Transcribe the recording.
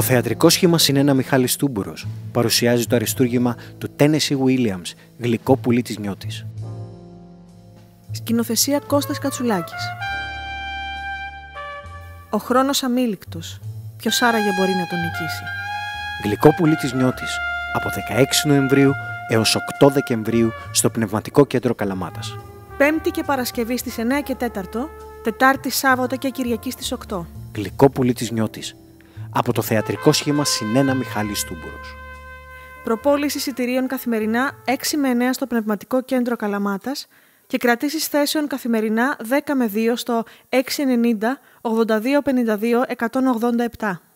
Το θεατρικό σχήμα Συνένα Μιχάλης Τούμπορο παρουσιάζει το αριστούργημα του Τένεσι Williams, Γλυκό πουλί της Νιώτης. Σκηνοθεσία Κώστας Κατσουλάκης. Ο χρόνος αμήλικτος. Ποιος άραγε μπορεί να τον νικήσει. Γλυκό πουλί της Νιώτης από 16 Νοεμβρίου έως 8 Δεκεμβρίου στο Πνευματικό Κέντρο Καλαμάτας. Πέμπτη και Παρασκευή στις 9 και 4, Τετάρτη Σάββατο και Κυριακή στις 8. Γλυκό πουλί της Νιώτης από το θεατρικό σχήμα Συνένα Μιχάλης Τούμπορος. Προπόληση εισιτηρίων καθημερινά 6 με 9 στο Πνευματικό Κέντρο Καλαμάτας και κρατήσεις θέσεων καθημερινά 10 με 2 στο 690 82 52 187.